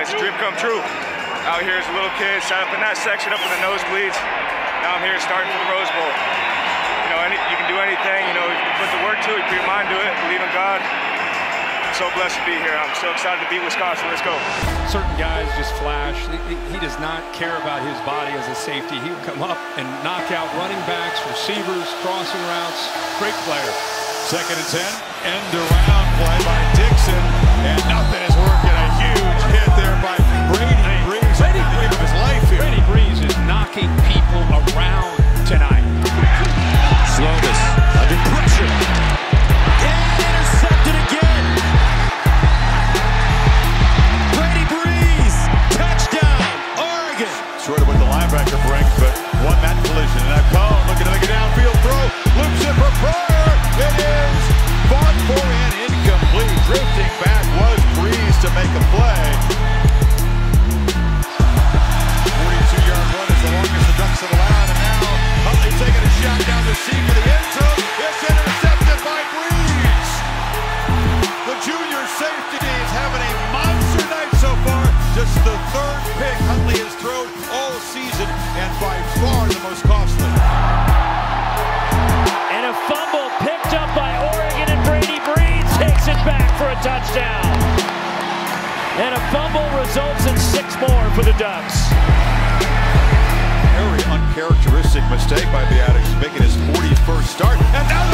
it's a dream come true. Out here as a little kid, sat up in that section, up in the nosebleeds. Now I'm here starting for the Rose Bowl. You know, any, you can do anything. You know, you put the work to it, put your mind to it, believe in God. I'm so blessed to be here. I'm so excited to beat Wisconsin. Let's go. Certain guys just flash. He, he does not care about his body as a safety. He'll come up and knock out running backs, receivers, crossing routes. Great player. Second and 10. End around play by Dixon. And nothing linebacker but won that collision. And I Coan for a touchdown. And a fumble results in six more for the Ducks. Very uncharacteristic mistake by the making his 41st start. And now